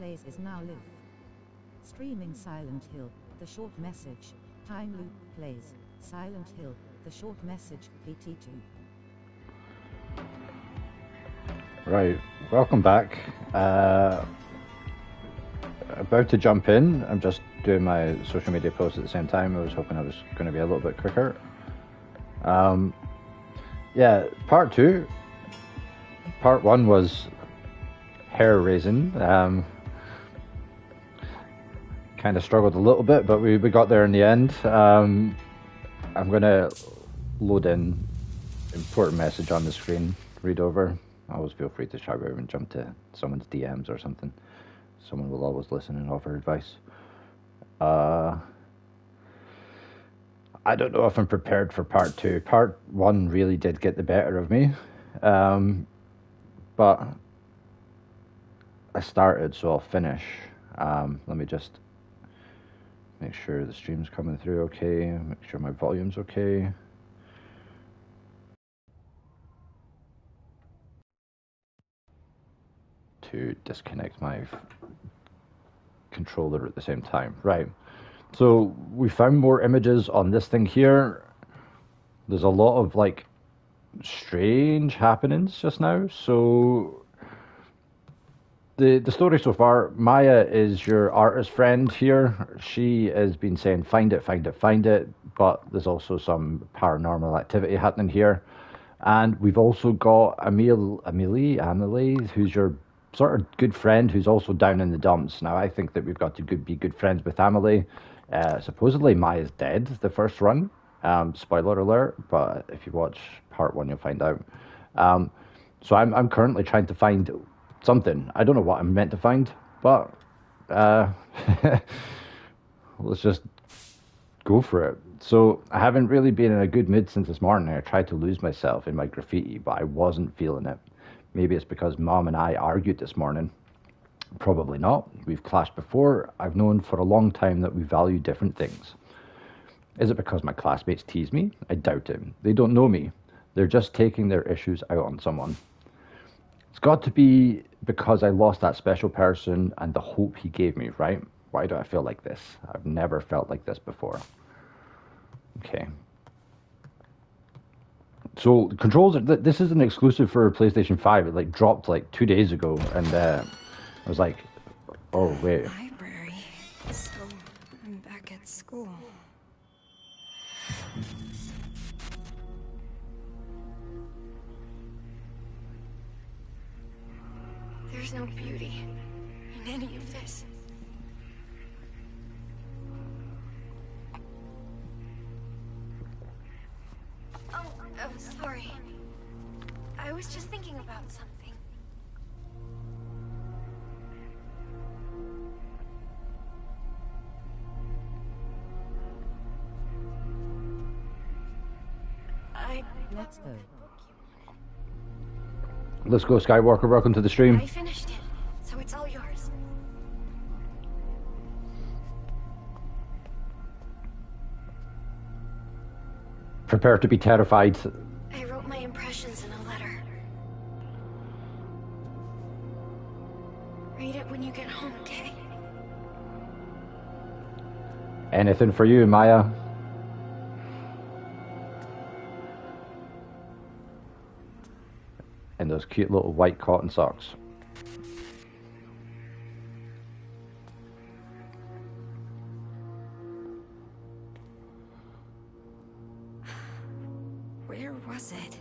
Plays is now live. Streaming Silent Hill, the short message. Time Loop Plays, Silent Hill, the short message, PT2. Right, welcome back. Uh, about to jump in. I'm just doing my social media post at the same time. I was hoping I was going to be a little bit quicker. Um, yeah, part two. Part one was hair raising. Um, kind of struggled a little bit, but we, we got there in the end. Um, I'm going to load in important message on the screen, read over. Always feel free to shout over and jump to someone's DMs or something. Someone will always listen and offer advice. Uh, I don't know if I'm prepared for part two. Part one really did get the better of me. Um, but I started, so I'll finish. Um, let me just make sure the stream's coming through okay, make sure my volume's okay. To disconnect my controller at the same time. Right. So we found more images on this thing here. There's a lot of like strange happenings just now. So the the story so far, Maya is your artist friend here. She has been saying find it, find it, find it, but there's also some paranormal activity happening here. And we've also got Emil, Amelie, Amelie, who's your sort of good friend who's also down in the dumps. Now, I think that we've got to be good friends with Amelie. Uh, supposedly, Maya's dead the first run. Um, spoiler alert, but if you watch part one, you'll find out. Um, so I'm, I'm currently trying to find something. I don't know what I'm meant to find, but uh, let's just go for it. So I haven't really been in a good mood since this morning. I tried to lose myself in my graffiti, but I wasn't feeling it. Maybe it's because mom and I argued this morning. Probably not. We've clashed before. I've known for a long time that we value different things. Is it because my classmates tease me? I doubt it. They don't know me. They're just taking their issues out on someone. It's got to be because I lost that special person and the hope he gave me, right? Why do I feel like this? I've never felt like this before. Okay, so controls. This is an exclusive for PlayStation Five. It like dropped like two days ago, and uh, I was like, "Oh wait." Library. So I'm back at school. There's no beauty in any of this. Oh, oh, sorry. I was just thinking about something. I Let's go. Let's go, Skywalker. Welcome to the stream. I finished it, so it's all yours. Prepare to be terrified. I wrote my impressions in a letter. Read it when you get home, okay? Anything for you, Maya? Cute little white cotton socks. Where was it?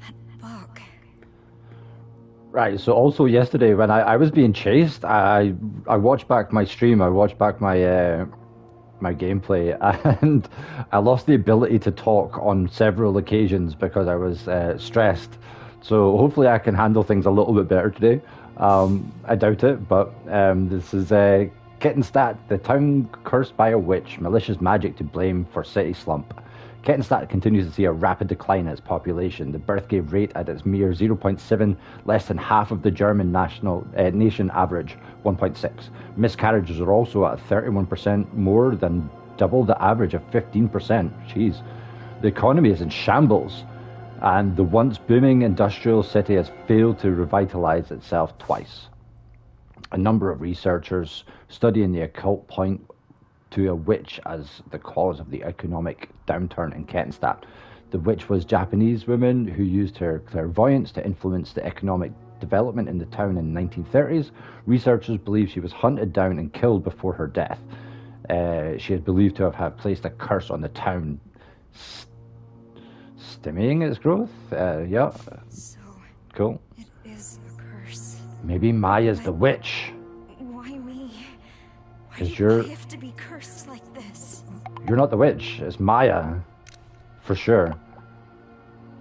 That book. Right. So also yesterday when I, I was being chased, I I watched back my stream. I watched back my uh, my gameplay, and I lost the ability to talk on several occasions because I was uh, stressed. So hopefully I can handle things a little bit better today. Um, I doubt it, but um, this is uh, Kettenstadt, the town cursed by a witch, malicious magic to blame for city slump. Kettenstadt continues to see a rapid decline in its population. The birth rate at its mere 0.7, less than half of the German national uh, nation average, 1.6. Miscarriages are also at 31%, more than double the average of 15%. Jeez. The economy is in shambles, and the once booming industrial city has failed to revitalize itself twice. a number of researchers studying the occult point to a witch as the cause of the economic downturn in Kettenstadt. The witch was Japanese woman who used her clairvoyance to influence the economic development in the town in the 1930s. Researchers believe she was hunted down and killed before her death. Uh, she is believed to have placed a curse on the town, stemming its growth. Uh, yeah, So, cool. it is a curse. Maybe Maya's the witch. Why me? Why do you're- I have to be cursed like this? You're not the witch. It's Maya, for sure.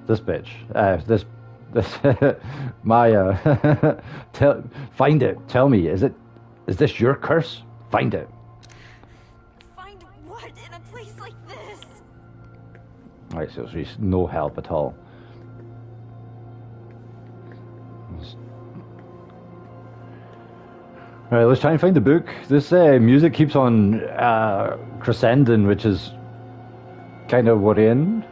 This bitch. Uh, this, this Maya. Tell, find it. Tell me. Is it? Is this your curse? Find it. Right. So she's no help at all. All right, let's try and find the book. This uh, music keeps on uh, crescending, which is kind of worrying.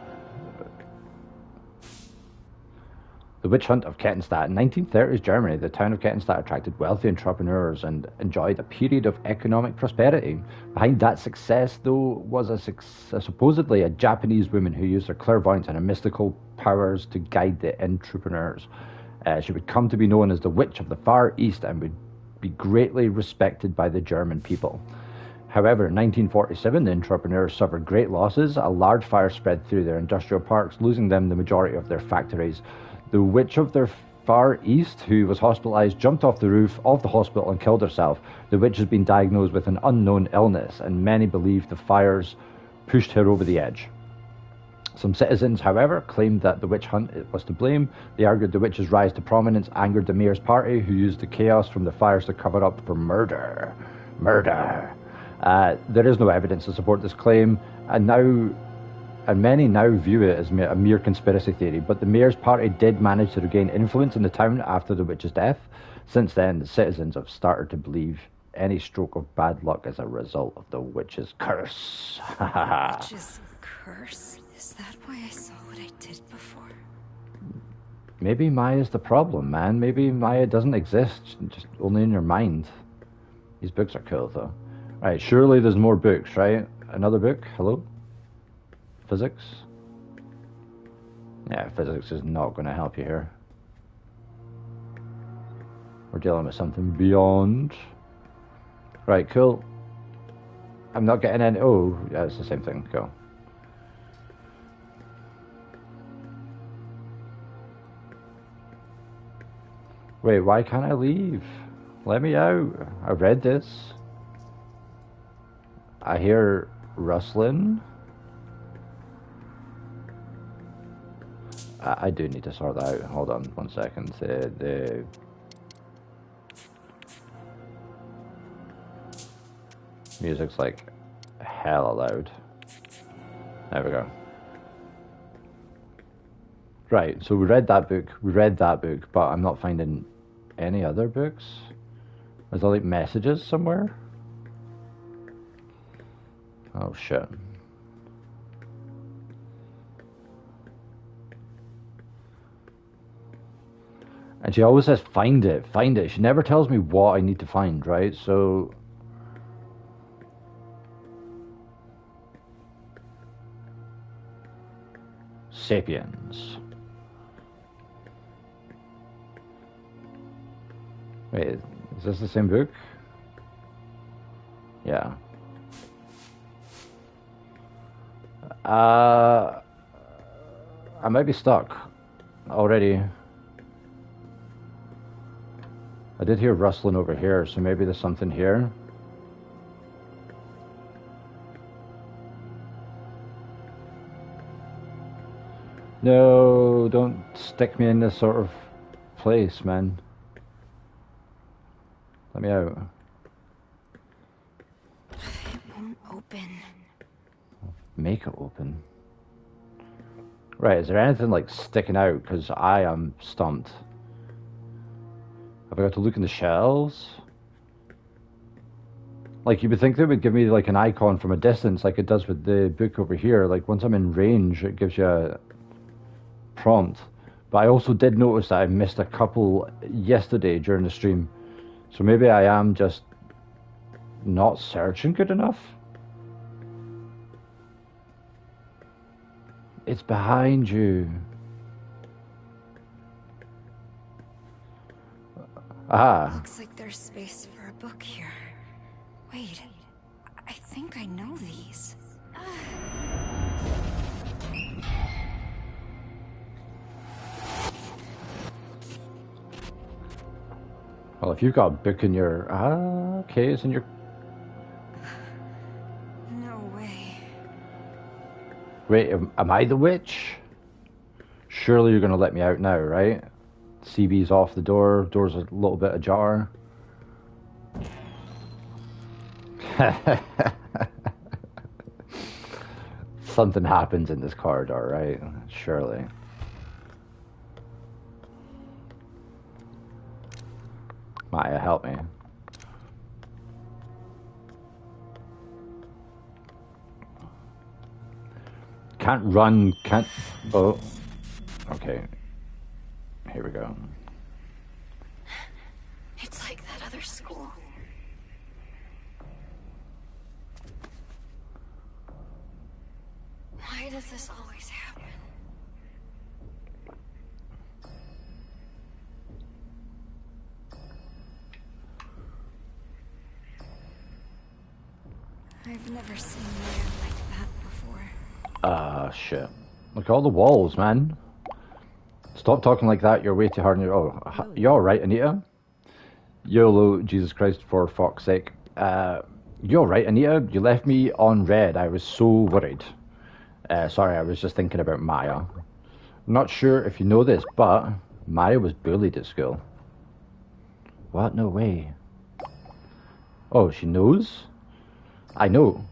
The Witch Hunt of Kettenstadt. In 1930s Germany, the town of Kettenstadt attracted wealthy entrepreneurs and enjoyed a period of economic prosperity. Behind that success, though, was a, a supposedly a Japanese woman who used her clairvoyance and her mystical powers to guide the entrepreneurs. Uh, she would come to be known as the Witch of the Far East and would be greatly respected by the German people. However, in 1947, the entrepreneurs suffered great losses. A large fire spread through their industrial parks, losing them the majority of their factories. The witch of their Far East, who was hospitalized, jumped off the roof of the hospital and killed herself. The witch has been diagnosed with an unknown illness, and many believe the fires pushed her over the edge. Some citizens, however, claimed that the witch hunt was to blame. They argued the witch's rise to prominence angered the mayor's party, who used the chaos from the fires to cover up for murder. Murder. Uh, there is no evidence to support this claim, and now, and many now view it as a mere conspiracy theory. But the mayor's party did manage to regain influence in the town after the witch's death. Since then, the citizens have started to believe any stroke of bad luck is a result of the witch's curse. Witch's curse? Is that why I saw what I did before? Maybe Maya's the problem, man. Maybe Maya doesn't exist, just only in your mind. These books are cool, though. Right, surely there's more books, right? Another book? Hello? Physics? Yeah, physics is not going to help you here. We're dealing with something beyond. Right, cool. I'm not getting any. Oh, yeah, it's the same thing. Cool. Wait, why can't I leave? Let me out. I read this. I hear rustling. I, I do need to sort that out. Hold on one second. The, the music's like hella loud. There we go. Right, so we read that book, we read that book, but I'm not finding any other books. Is there like messages somewhere? Oh shit. And she always says, find it, find it. She never tells me what I need to find, right? So. Sapiens. Wait, is this the same book? Yeah. Uh, I might be stuck already. I did hear rustling over here, so maybe there's something here. No, don't stick me in this sort of place, man. Let me out. It won't open. Make it open. Right, is there anything like sticking out? Because I am stumped. Have I got to look in the shelves? Like you would think they would give me like an icon from a distance, like it does with the book over here. Like once I'm in range, it gives you a prompt. But I also did notice that I missed a couple yesterday during the stream. So maybe I am just not searching good enough. It's behind you. Ah, Looks like there's space for a book here. Wait, I think I know these. well, if you've got a book in your. Ah, okay, it's in your. No way. Wait, am, am I the witch? Surely you're gonna let me out now, right? CB's off the door, door's a little bit ajar. Something happens in this corridor, right? Surely. Maya, help me. Can't run, can't. Oh. Okay. Here we go. It's like that other school. Why does this always happen? I've never seen Maya like that before. Ah, shit. Look at all the walls, man. Stop talking like that. You're way too hard on your. Oh, h- you all right, Anita? YOLO, Jesus Christ, for fuck's sake. Uh, you all right, Anita? You left me on red. I was so worried. Uh, sorry, I was just thinking about Maya. Not sure if you know this, but Maya was bullied at school. What? No way. Oh, she knows? I know.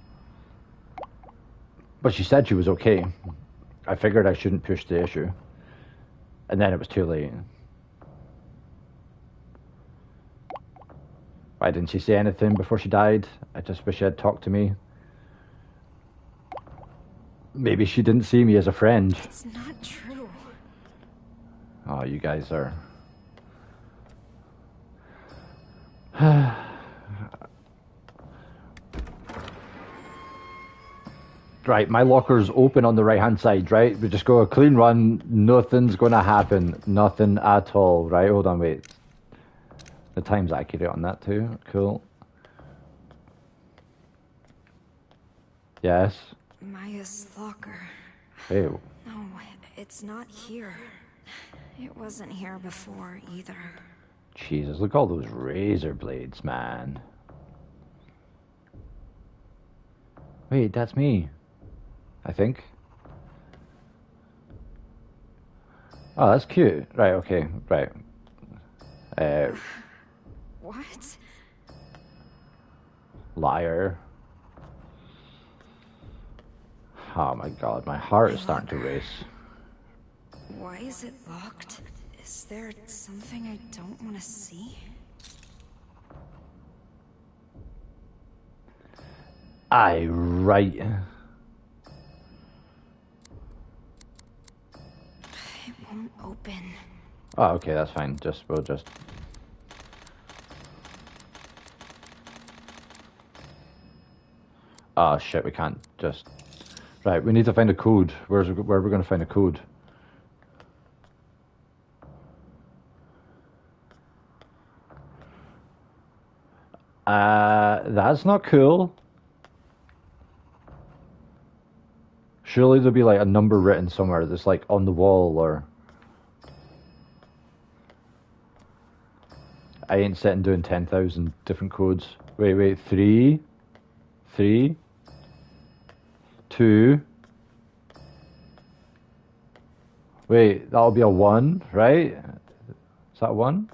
But she said she was okay. I figured I shouldn't push the issue. And then it was too late. Why didn't she say anything before she died? I just wish she had talked to me. Maybe she didn't see me as a friend. It's not true. Oh, you guys are. right, my locker's open on the right hand side, right? We just go a clean run, nothing's gonna happen. Nothing at all, right? Hold on, wait. The time's accurate on that too. Cool. Yes. Maya's locker. Hey, No, it's not here. It wasn't here before either. Jesus, look at all those razor blades, man. Wait, that's me. I think. Oh, that's cute. Right, okay, right. Uh, What? liar. Oh my god, my heart is starting to race. Why is it locked? Is there something I don't want to see? I right. Oh, okay, that's fine. Just, we'll just. Ah, shit, we can't just. Right, we need to find a code. Where's where are we going to find a code? Uh, that's not cool. Surely there'll be like a number written somewhere that's like on the wall or. I ain't sitting doing 10,000 different codes. Wait, wait, three, three, two. Wait, that'll be a one, right? Is that one?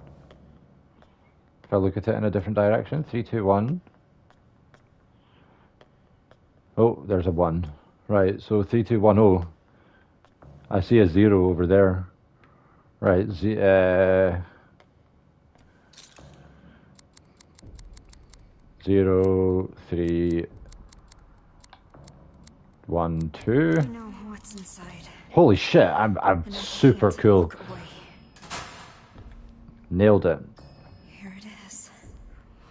If I look at it in a different direction, three, two, one. Oh, there's a one. Right, so three, two, one, oh. I see a zero over there. Right, z- uh, zero, three, one, two. I know what's inside. Holy shit, I'm I'm super cool. Nailed it. Here it is.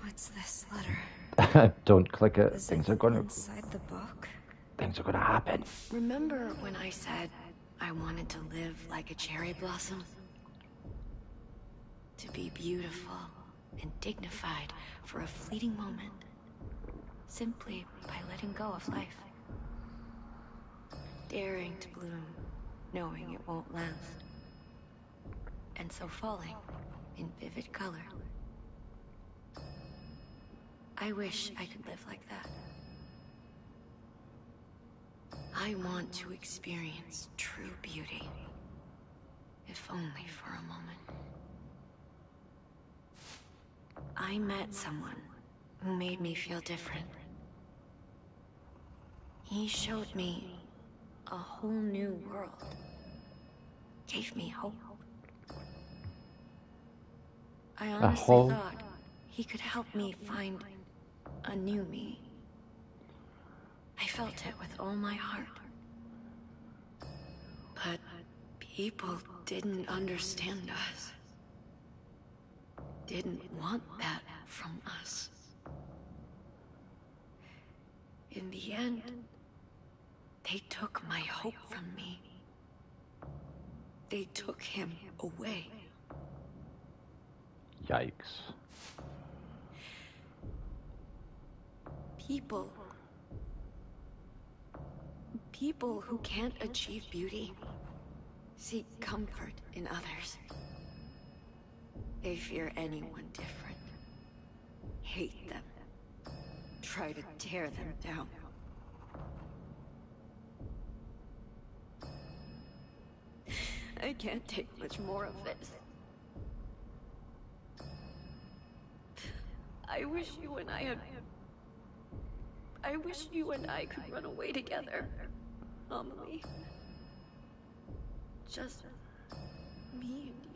What's this letter? Don't click it. Is Things it are gonna inside the book? things are gonna happen. Remember when I said I wanted to live like a cherry blossom? To be beautiful and dignified for a fleeting moment. Simply by letting go of life. Daring to bloom, knowing it won't last. And so falling in vivid color. I wish I could live like that. I want to experience true beauty. If only for a moment. I met someone who made me feel different. He showed me a whole new world. Gave me hope. I honestly whole- thought he could help me find a new me. I felt it with all my heart. But people didn't understand us. Didn't want that from us. In the end, they took my hope from me. They took him away. Yikes. People. People who can't achieve beauty seek comfort in others. They fear anyone different, hate them, try to tear them down. I can't take much more of this. I wish you and I had I wish you and I could run away together. Amelie. Just me and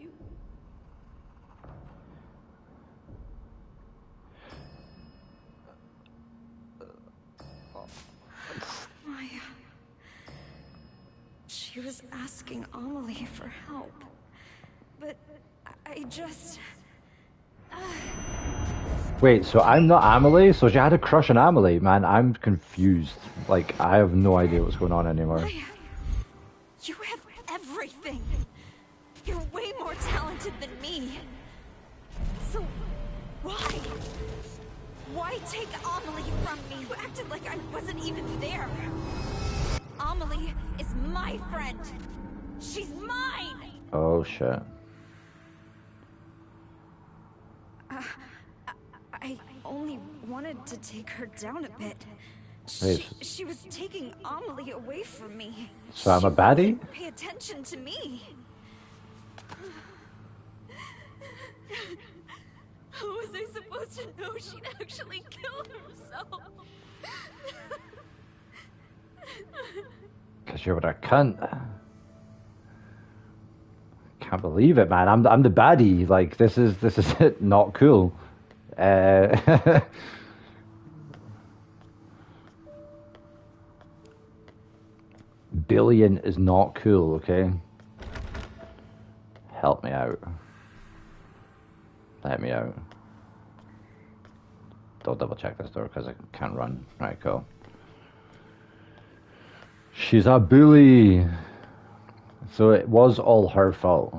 She was asking Amelie for help. But I- just. Uh. Wait, so I'm not Amelie? So she had a crush on Amelie? Man, I'm confused. Like, I have no idea what's going on anymore. You have everything. You're way more talented than me. So, why? Why take Amelie from me? You acted like I wasn't even there. Amelie is my friend. She's mine. Oh shit. Uh, I only wanted to take her down a bit. She, she was taking Amelie away from me. So I'm a baddie? Pay attention to me. How was I supposed to know she'd actually kill herself? Cause you're what a cunt. Can't believe it, man. I'm I'm the baddie. Like this is this is it. Not cool. Uh, billion is not cool. Okay. Help me out. Let me out. Don't double check this door because I can't run. Right, cool. She's a bully. So it was all her fault.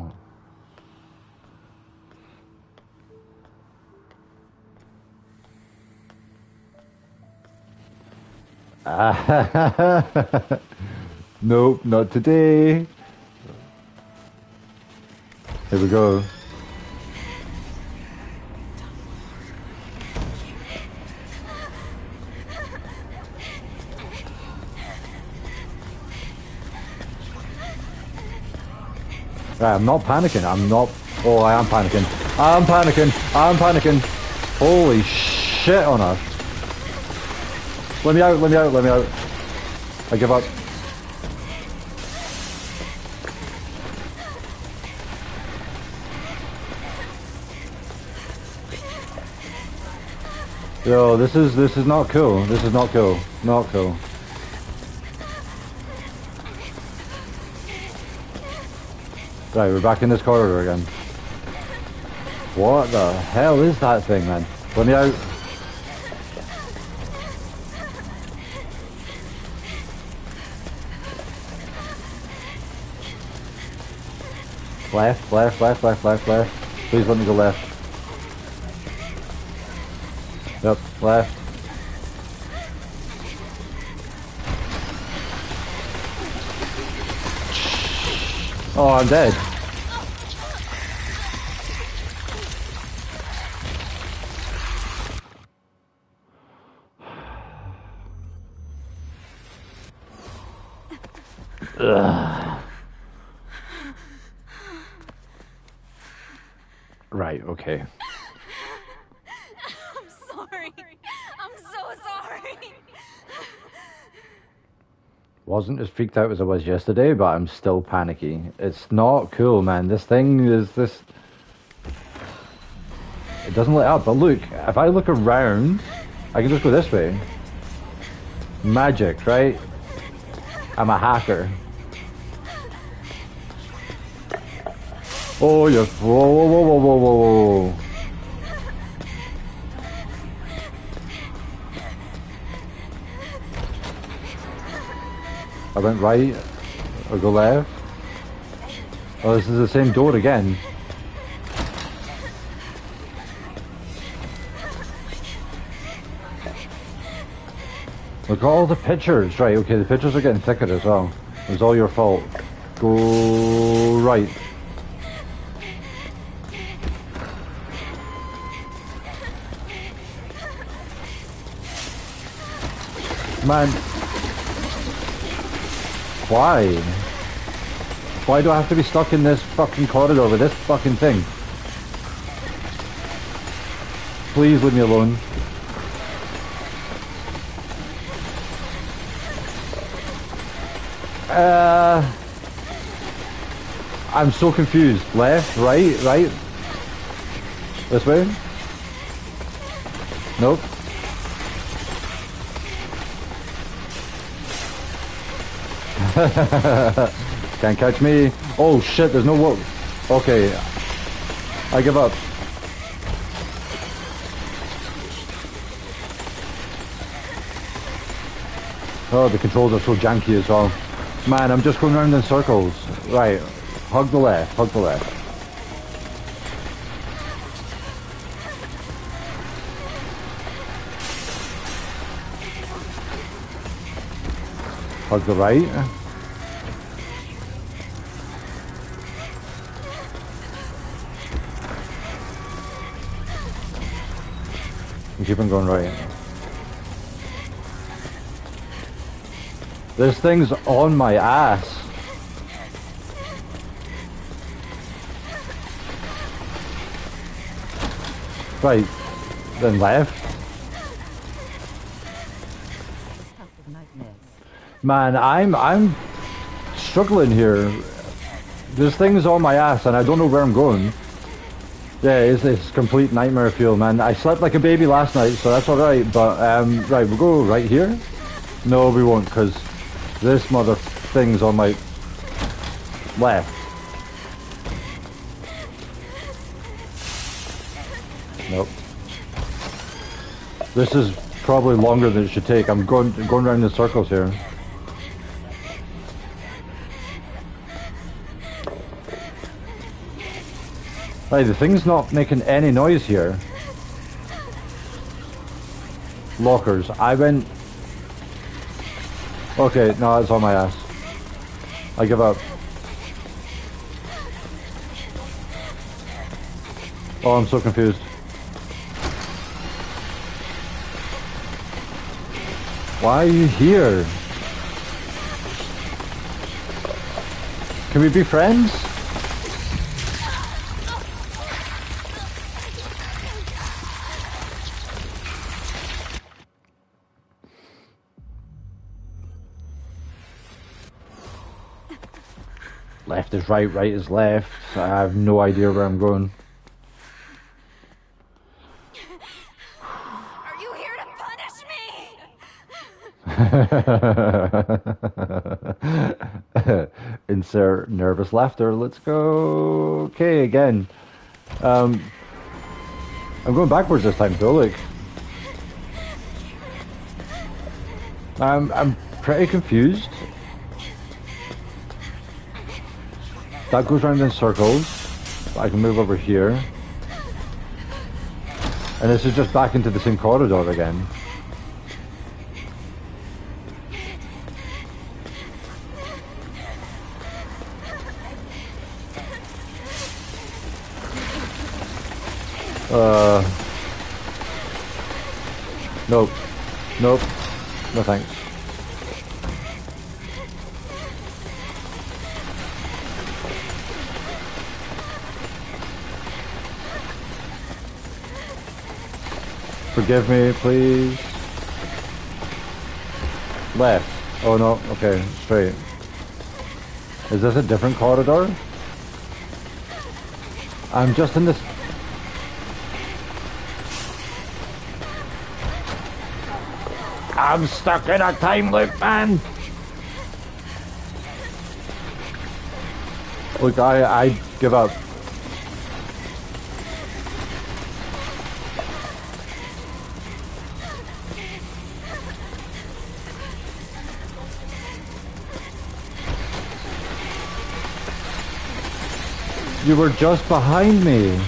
nope, not today. Here we go. Right, I'm not panicking. I'm not. Oh, I am panicking. I'm panicking. I'm panicking. Holy shit on us. Let me out. Let me out. Let me out. I give up. Yo, this is this is not cool. This is not cool. Not cool. Right, we're back in this corridor again. What the hell is that thing, man? Let me out. Left, left, left, left, left, left. Please let me go left. Yep, left. Oh, I'm dead. Ugh. Right, okay. I'm sorry. I'm so sorry. Wasn't as freaked out as I was yesterday, but I'm still panicky. It's not cool, man. This thing is this. It doesn't let up, but look, if I look around, I can just go this way. Magic, right? I'm a hacker. Oh, you're. Whoa, whoa, whoa, whoa, whoa, whoa, whoa. I went right, or go left. Oh, this is the same door again. Look at all the pictures. Right, okay, the pictures are getting thicker as well. It was all your fault. Go right. Man. Why? Why do I have to be stuck in this fucking corridor with this fucking thing? Please leave me alone. Uh, I'm so confused. Left, right, right. This way? Nope. Can't catch me. Oh shit, there's no wo- Okay. I give up. Oh, the controls are so janky as well. Man, I'm just going around in circles. Right. Hug the left, hug the left. Hug the right. Keep on going right. This thing's on my ass. Right, then left. Man, I'm I'm struggling here. This thing's on my ass and I don't know where I'm going. Yeah, it's, it's complete nightmare fuel, man. I slept like a baby last night, so that's alright, but, um, right, we'll go right here? No, we won't, because this mother thing's on my left. Nope. This is probably longer than it should take. I'm going going around in circles here. Hey, the thing's not making any noise here. Lockers. I went... Okay, no, it's on my ass. I give up. Oh, I'm so confused. Why are you here? Can we be friends? Is right, right is left. I have no idea where I'm going. Are you here to punish me? Insert nervous laughter. Let's go. Okay, again. Um, I'm going backwards this time, though. Look. I'm I'm pretty confused. That goes around in circles. I can move over here. And this is just back into the same corridor again. Uh. Nope. Nope. No thanks. Forgive me, please. Left. Oh no, okay, straight. Is this a different corridor? I'm just in this... I'm stuck in a time loop, man! Look, I, I give up. You were just behind me.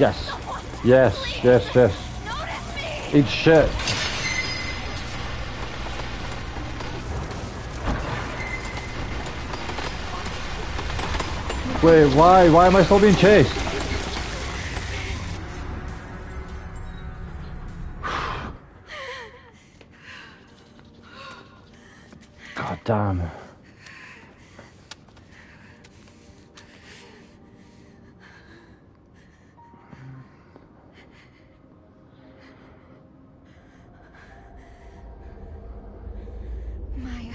Yes. Yes, yes, yes. Eat shit. Wait, why? Why am I still being chased? God damn. Maya,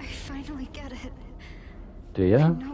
I finally get it. Do you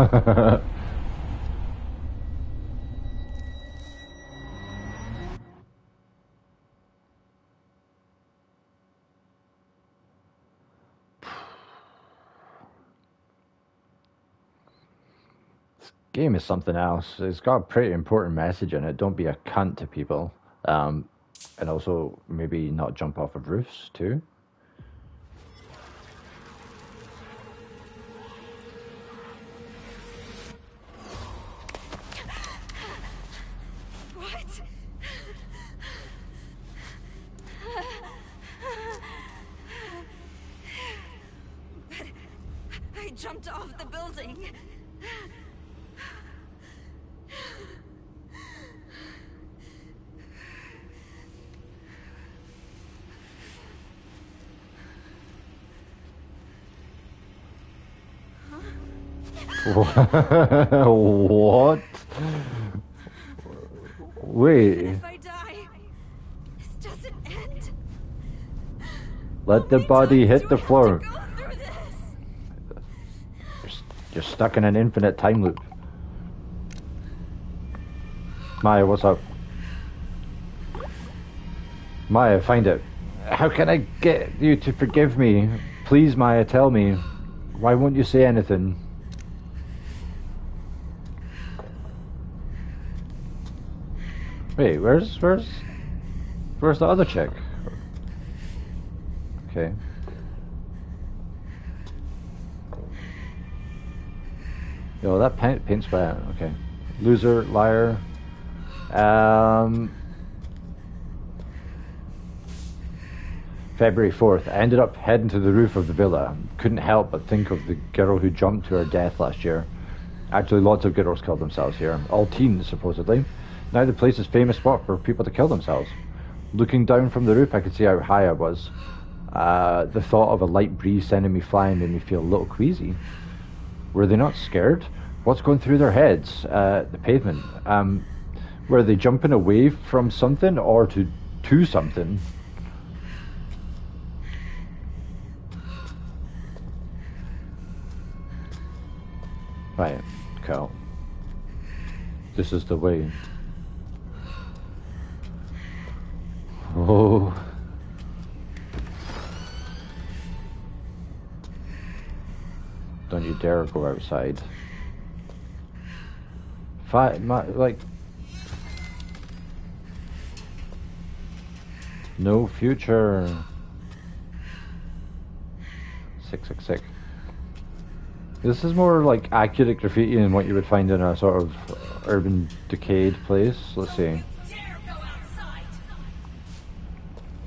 This game is something else. It's got a pretty important message in it. Don't be a cunt to people. Um, and also maybe not jump off of roofs too. I jumped off the building. what? Wait, If I die, this doesn't end. let the body hit the floor. go through this? You're, s- you're stuck in an infinite time loop. Maya, what's up? Maya, find it. How can I get you to forgive me? Please, Maya, tell me. Why won't you say anything? Wait, where's where's where's the other chick? Okay. Yo, that paint paint's bad. Okay. Loser, liar. Um. February 4th, I ended up heading to the roof of the villa. Couldn't help but think of the girl who jumped to her death last year. Actually, lots of girls killed themselves here. All teens, supposedly. Now the place is famous spot for people to kill themselves. Looking down from the roof, I could see how high I was. Uh, the thought of a light breeze sending me flying made me feel a little queasy. Were they not scared? What's going through their heads? Uh, the pavement. Um, were they jumping away from something or to to something? Right, Cal. This is the way. Oh. Don't you dare go outside. Fight, my, like. No future. Sick, sick, sick. This is more like accurate graffiti than what you would find in a sort of urban decayed place. Let's see.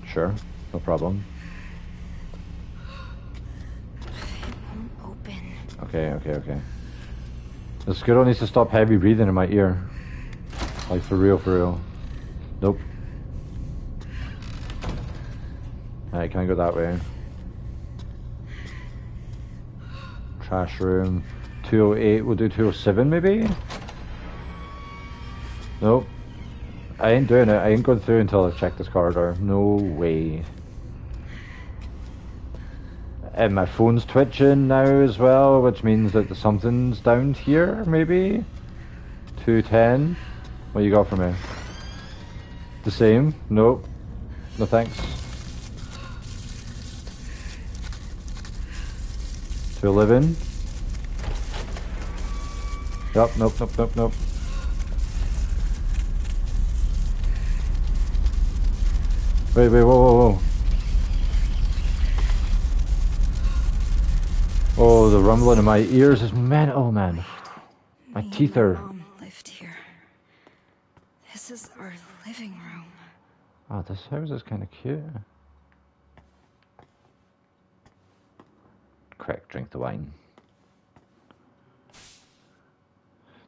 Sure, no problem. Open. Okay, okay, okay. This girl needs to stop heavy breathing in my ear. Like for real, for real. Nope. Alright, can I go that way? Trash room. 208, we'll do 207 maybe? Nope. I ain't doing it. I ain't going through until I check this corridor. No way. And my phone's twitching now as well, which means that something's down here, maybe? 210? What you got for me? The same? Nope. No thanks. 211? Yep, nope, nope, nope, nope. Wait, wait, whoa, whoa, whoa. Oh, the rumbling in my ears is mental, oh, man. My Me teeth are. Mom lived here. This is our living room. Ah, oh, this house is kind of cute. Quick, drink the wine.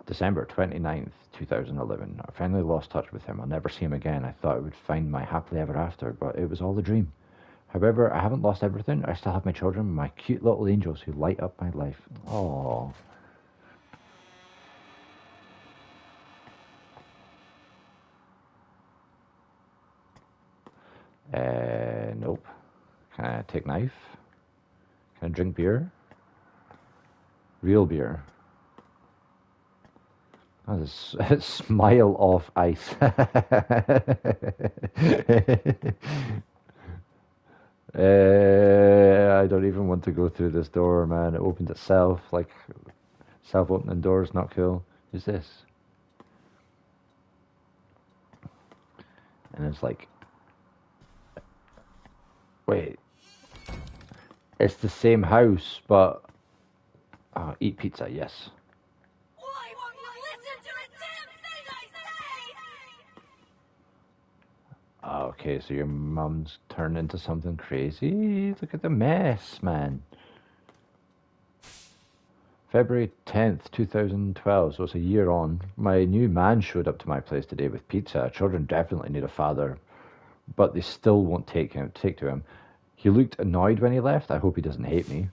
December 29th, 2011. I finally lost touch with him. I'll never see him again. I thought I would find my happily ever after, but it was all a dream. However, I haven't lost everything. I still have my children, my cute little angels who light up my life. Oh. Uh, nope. Can I take knife? Can I drink beer? Real beer. Oh, this smile off ice. uh, I don't even want to go through this door, man. It opened itself, like self-opening doors. Not cool. Who's this? And it's like, wait, it's the same house, but oh, eat pizza. Yes. Why won't you listen to a damn thing I say? Ah, Ah, okay, so your mum's turned into something crazy. Look at the mess, man. February 10th, 2012, so it's a year on. My new man showed up to my place today with pizza. Children definitely need a father, but they still won't take him take to him. He looked annoyed when he left. I hope he doesn't hate me.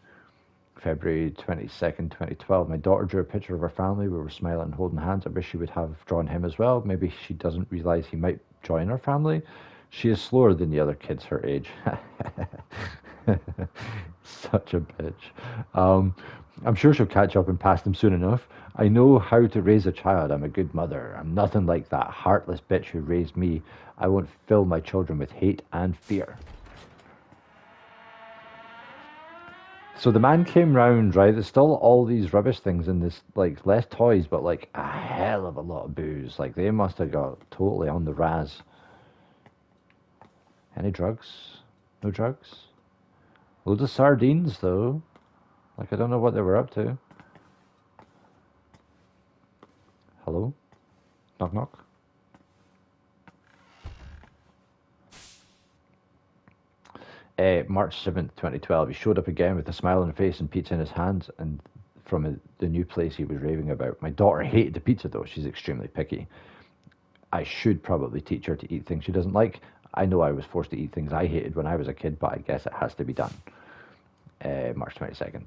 February 22nd, 2012. My daughter drew a picture of her family. We were smiling and holding hands. I wish she would have drawn him as well. Maybe she doesn't realize he might join our family. She is slower than the other kids her age. Such a bitch. Um, I'm sure she'll catch up and pass them soon enough. I know how to raise a child. I'm a good mother. I'm nothing like that heartless bitch who raised me. I won't fill my children with hate and fear. So the man came round, right? There's still all these rubbish things in this, like less toys, but like a hell of a lot of booze. Like they must have got totally on the raz. Any drugs? No drugs? Loads of sardines though. Like I don't know what they were up to. Hello? Knock knock. Uh, March 7th, 2012, he showed up again with a smile on his face and pizza in his hands and from a, the new place he was raving about. My daughter hated the pizza though, she's extremely picky. I should probably teach her to eat things she doesn't like. I know I was forced to eat things I hated when I was a kid, but I guess it has to be done. Uh, March 22nd.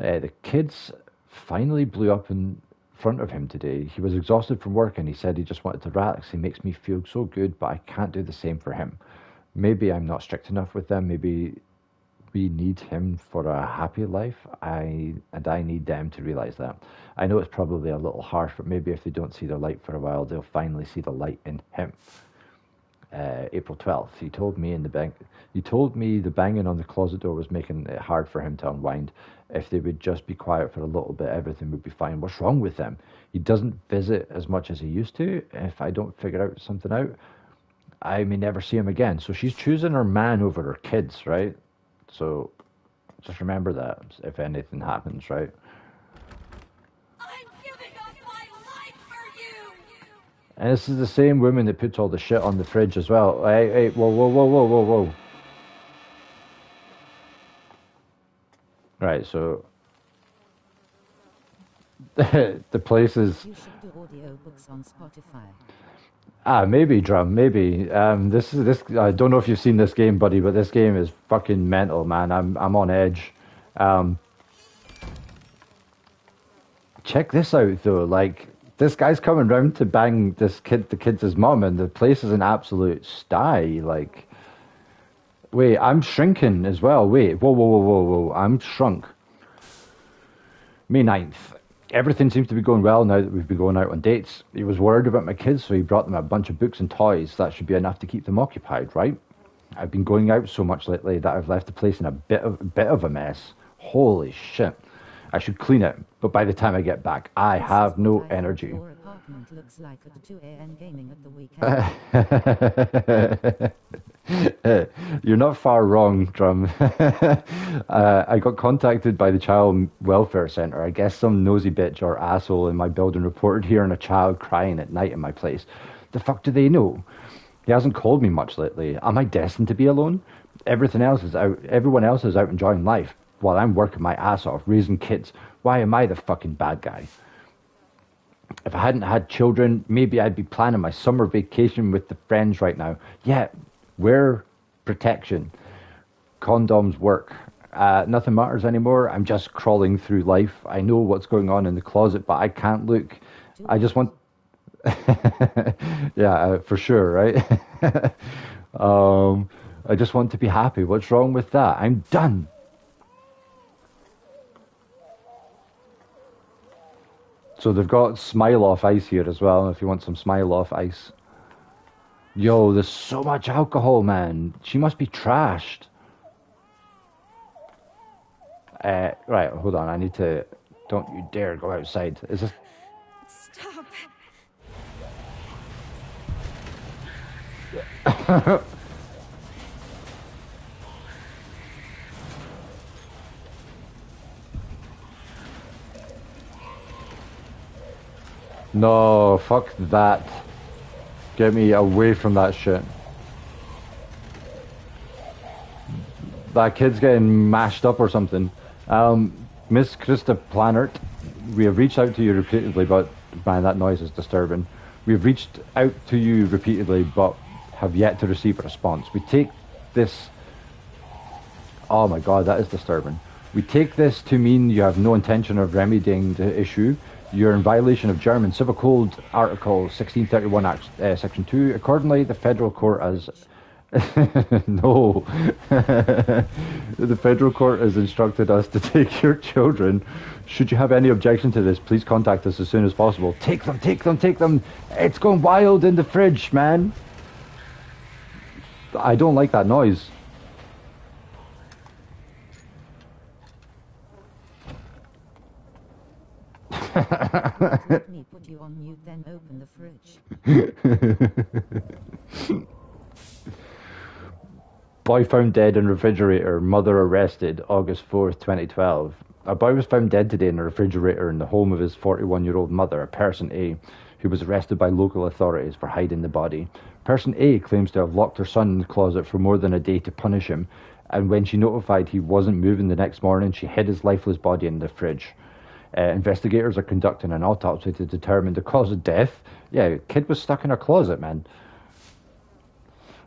Uh, the kids finally blew up in front of him today. He was exhausted from work and he said he just wanted to relax. He makes me feel so good, but I can't do the same for him maybe I'm not strict enough with them. Maybe we need him for a happy life. I and I need them to realize that. I know it's probably a little harsh, but maybe if they don't see the light for a while, they'll finally see the light in him. Uh, April twelfth, he told me in the bank. He told me the banging on the closet door was making it hard for him to unwind. If they would just be quiet for a little bit, everything would be fine. What's wrong with them? He doesn't visit as much as he used to. If I don't figure out something out, I may never see him again. So she's choosing her man over her kids, right? So just remember that if anything happens, right? I'm giving up my life for you! And this is the same woman that puts all the shit on the fridge as well. Hey, hey, whoa, whoa, whoa, whoa, whoa, whoa. Right, so the place is Ah, maybe drum, maybe. Um, this is this. I don't know if you've seen this game, buddy, but this game is fucking mental, man. I'm I'm on edge. Um, check this out though. Like this guy's coming round to bang this kid, the kid's mom, and the place is an absolute sty. Like, wait, I'm shrinking as well. Wait, whoa, whoa, whoa, whoa, whoa. I'm shrunk. May 9th everything seems to be going well now that we've been going out on dates. He was worried about my kids, so he brought them a bunch of books and toys. That should be enough to keep them occupied, right? I've been going out so much lately that I've left the place in a bit of a bit of a mess. Holy shit. I should clean it, but by the time I get back, I have no energy. Apartment looks like at 2 a.m. gaming at the weekend. You're not far wrong, Drum. uh, I got contacted by the Child Welfare Centre. I guess some nosy bitch or asshole in my building reported hearing a child crying at night in my place. The fuck do they know? He hasn't called me much lately. Am I destined to be alone? Everything else is out. Everyone else is out enjoying life while I'm working my ass off raising kids. Why am I the fucking bad guy? If I hadn't had children, maybe I'd be planning my summer vacation with the friends right now. Yeah, wear protection. Condoms work. Uh, nothing matters anymore. I'm just crawling through life. I know what's going on in the closet, but I can't look. I just want. yeah, uh, for sure, right? um, I just want to be happy. What's wrong with that? I'm done. So they've got smile off ice here as well. If you want some smile off ice. Yo, there's so much alcohol, man. She must be trashed. Uh, right, hold on. I need to. Don't you dare go outside. Is this? Stop. No, fuck that. Get me away from that shit. That kid's getting mashed up or something. Um, Miss Krista Plannert, we have reached out to you repeatedly, but man, that noise is disturbing. We've reached out to you repeatedly, but have yet to receive a response. We take this. Oh my god, that is disturbing. We take this to mean you have no intention of remedying the issue. You're in violation of German Civil Code Article 1631, Act, uh, Section 2. Accordingly, the federal court has. no. the federal court has instructed us to take your children. Should you have any objection to this, please contact us as soon as possible. Take them, take them, take them. It's going wild in the fridge, man. I don't like that noise. Let me put you on mute, then open the fridge. Boy found dead in refrigerator. Mother arrested. August 4th, 2012. A boy was found dead today in a refrigerator in the home of his 41 year old mother, a person A, who was arrested by local authorities for hiding the body. Person A claims to have locked her son in the closet for more than a day to punish him, and when she notified he wasn't moving the next morning, she hid his lifeless body in the fridge. Uh, investigators are conducting an autopsy to determine the cause of death. Yeah, kid was stuck in a closet, man.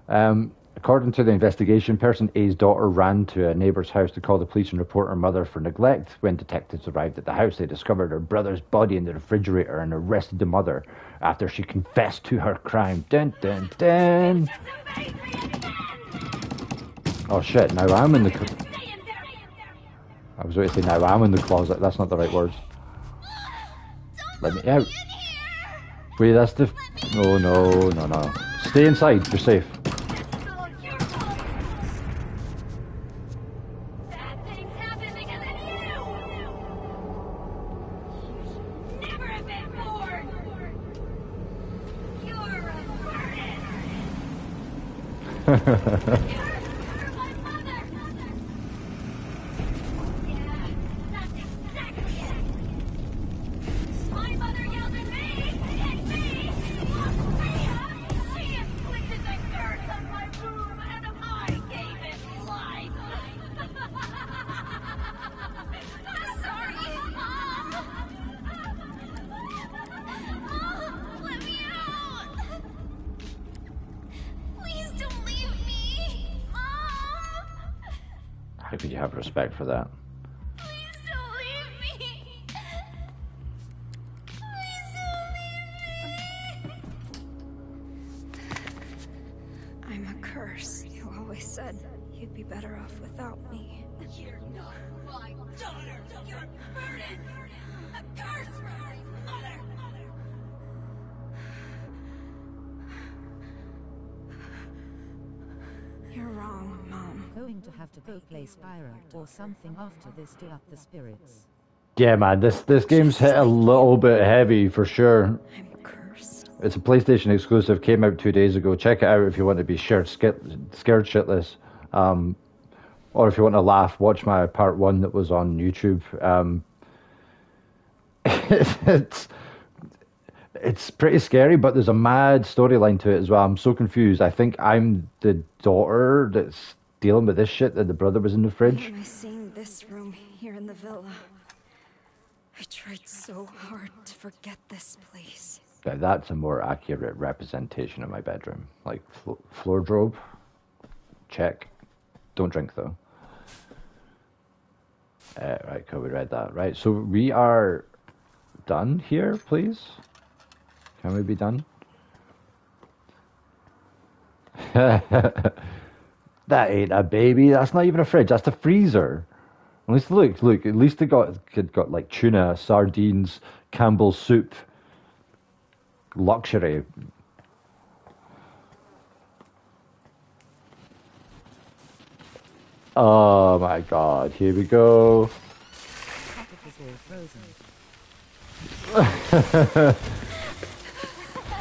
Um, according to the investigation, person A's daughter ran to a neighbor's house to call the police and report her mother for neglect. When detectives arrived at the house, they discovered her brother's body in the refrigerator and arrested the mother after she confessed to her crime. Dun dun dun. Oh shit! Now I'm in the. I was going to say now I'm in the closet. That's not the right words. Let me out. Wait, that's the. No, no, no, no. Stay inside. You're safe. Or something after this to up the spirits. Yeah, man. This this game's hit a little bit heavy for sure. I'm cursed. It's a PlayStation exclusive. Came out two days ago. Check it out if you want to be scared, scared, scared shitless, um, or if you want to laugh. Watch my part one that was on YouTube. Um, it's it's pretty scary, but there's a mad storyline to it as well. I'm so confused. I think I'm the daughter that's dealing with this shit that the brother was in the fridge. I seeing this room here in the villa? I tried so hard to forget this place. Now, that's a more accurate representation of my bedroom. Like flo- floor drobe, check. Don't drink though. Uh, right, cool. We read that. Right, so we are done here, please. Can we be done? that ain't a baby. That's not even a fridge. That's a freezer. At least look, look. At least they got it got like tuna, sardines, Campbell's soup, luxury. Oh my god, here we go.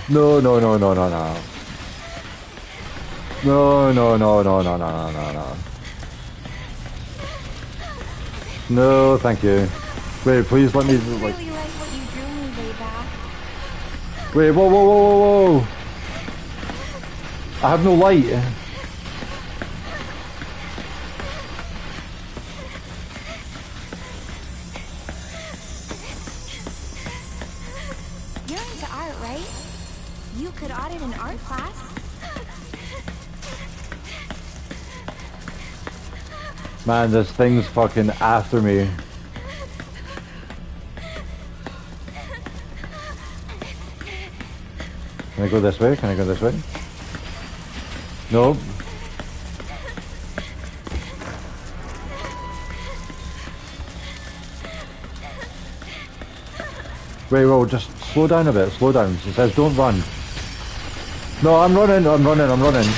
No, no, no, no, no, no. No, no, no, no, no, no, no, no. No, No! thank you. Wait, please let me like. Wait, whoa, whoa, whoa, whoa, whoa! I have no light. Man, this thing's fucking after me. Can I go this way? Can I go this way? No. Wait, whoa, just slow down a bit, slow down. It says don't run. No, I'm running, I'm running, I'm running.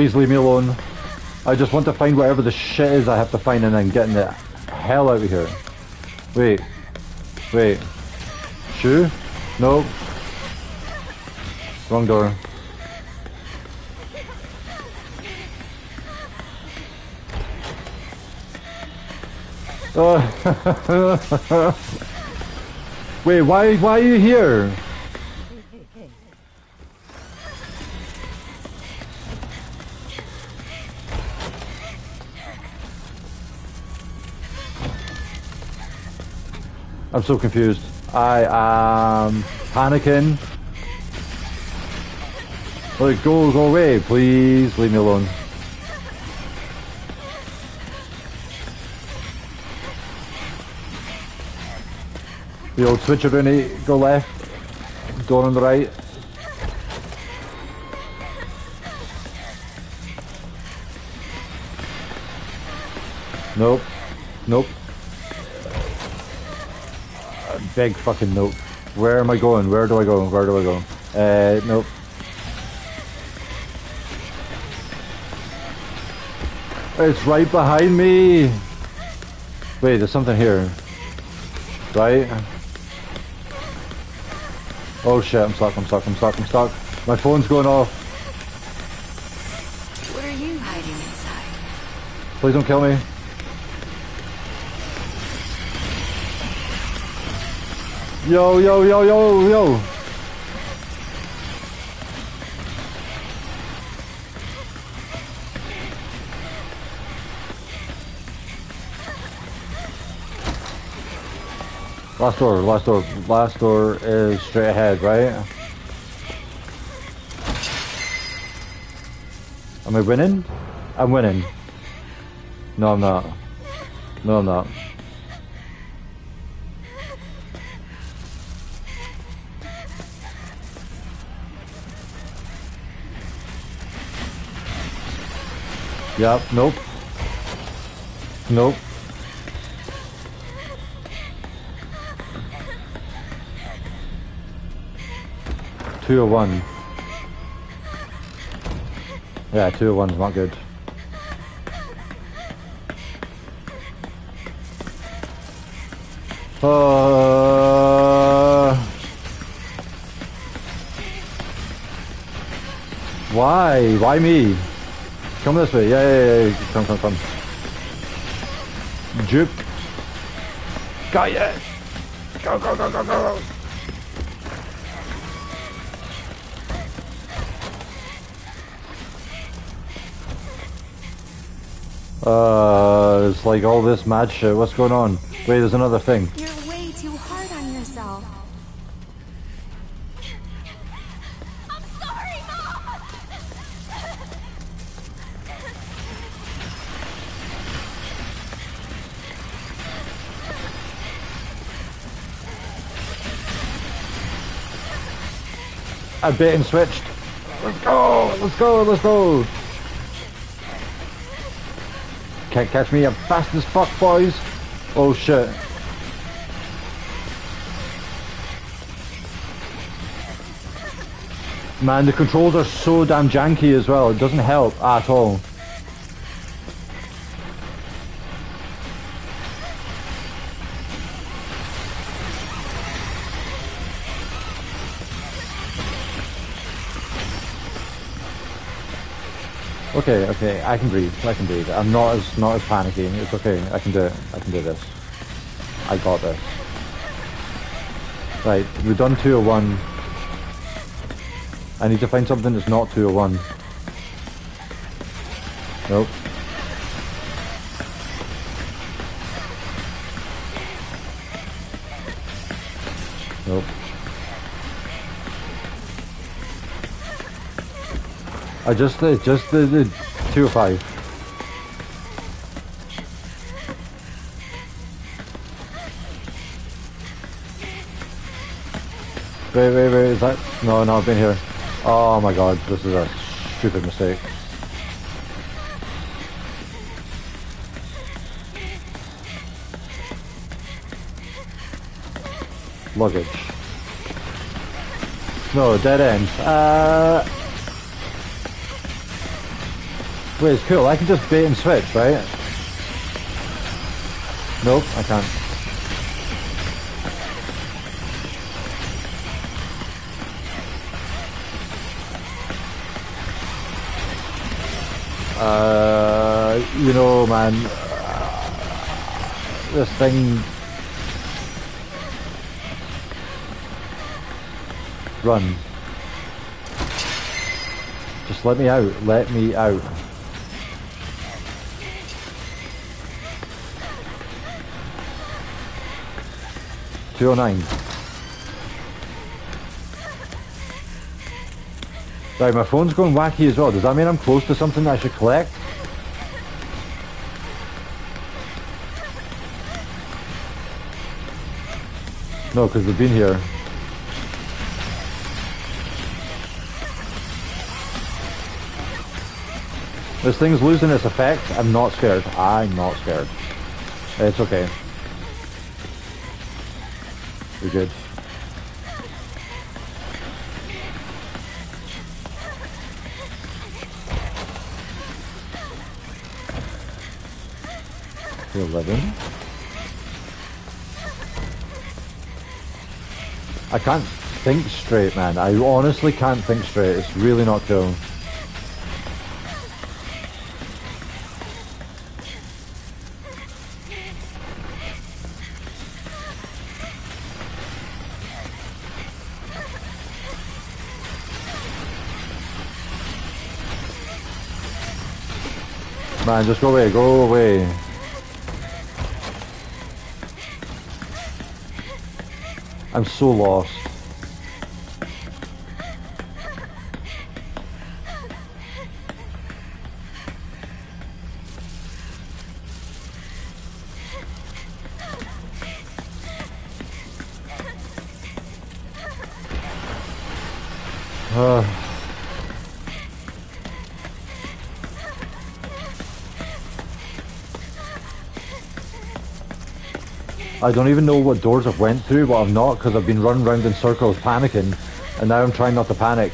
Please leave me alone. I just want to find whatever the shit is I have to find and then getting the hell out of here. Wait. Wait. Shoe? No. Wrong door. Oh. Wait, why why are you here? So confused. I am panicking. Like, go, go away, please. Leave me alone. The old switcheroo, go left. Door on the right. Nope. Nope. Big fucking nope. Where am I going? Where do I go? Where do I go? Uh, nope. It's right behind me. Wait, there's something here. Right? Oh shit, I'm stuck, I'm stuck, I'm stuck, I'm stuck. My phone's going off. What are you hiding inside? Please don't kill me. Yo, yo, yo, yo, yo. Last door, last door, last door is straight ahead, right? Am I winning? I'm winning. No, I'm not. No, I'm not. Yep, nope. Nope. Two or one. Yeah, two oh one's not good. Uh, why? Why me? Come this way. Yeah, yeah, yeah. Come, come, come. Juke. Got ya. Go, go, go, go, go. Uh, it's like all this mad shit. What's going on? Wait, there's another thing. I bit and switched. Let's go, let's go, let's go. Can't catch me, I'm fast as fuck, boys. Oh shit. Man, the controls are so damn janky as well. It doesn't help at all. Okay, okay, I can breathe. I can breathe. I'm not as not as panicky. It's okay. I can do it. I can do this. I got this. Right, we've done 201. I need to find something that's not 201. Nope. I just did, just did, did 205. Wait, wait, wait, is that? No, no, I've been here. Oh my god, this is a stupid mistake. Luggage. No, dead end. Uh... Wait, it's cool. I can just bait and switch, right? Nope, I can't. Uh, you know, man, uh, this thing. Run. Just let me out. Let me out. Two oh nine. Right, my phone's going wacky as well. Does that mean I'm close to something I should collect? No, because they've been here. This thing's losing its effect. I'm not scared. I'm not scared. It's okay. Good. Eleven. I can't think straight, man. I honestly can't think straight. It's really not cool. Man, just go away, go away. I'm so lost. Uh, I don't even know what doors I've went through, but I've not because I've been running round in circles panicking, and now I'm trying not to panic.